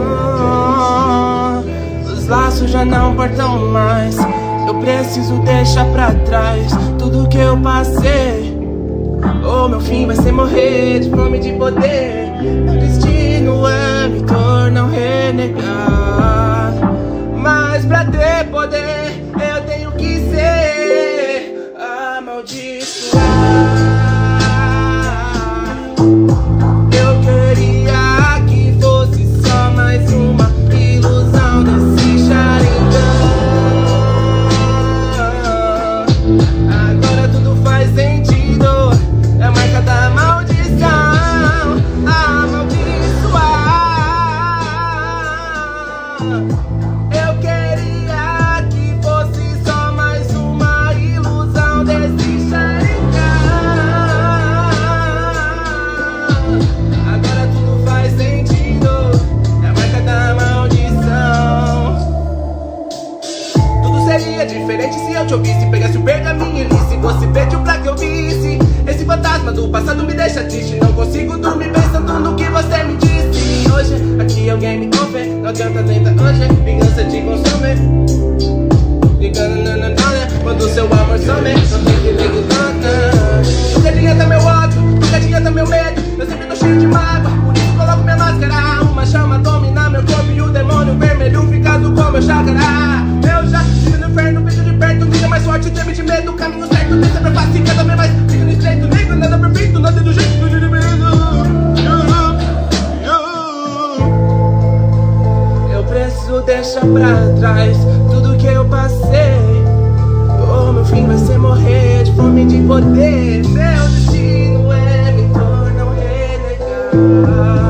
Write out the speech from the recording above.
Ah, os laços já não importam mais. Eu preciso deixar pra trás tudo que eu passei. Oh, meu fim vai ser morrer de fome de poder. Meu destino é me tornar um renegar. Te ouvisse Pegasse o pergaminho e lisse Você pediu pra que eu visse. Esse fantasma do passado me deixa triste Não consigo dormir pensando no que você me disse. Hoje aqui alguém me ouve Não adianta tentar hoje Vingança te consome Ligando Quando seu amor some Caminho certo Nem sempre fácil Cada vez mais Fica no estreito Negro Nada perfeito Nada do jeito do jeito Eu preciso deixar pra trás Tudo que eu passei. Oh, meu fim vai ser morrer De fome de poder. Meu destino é me tornar um renegar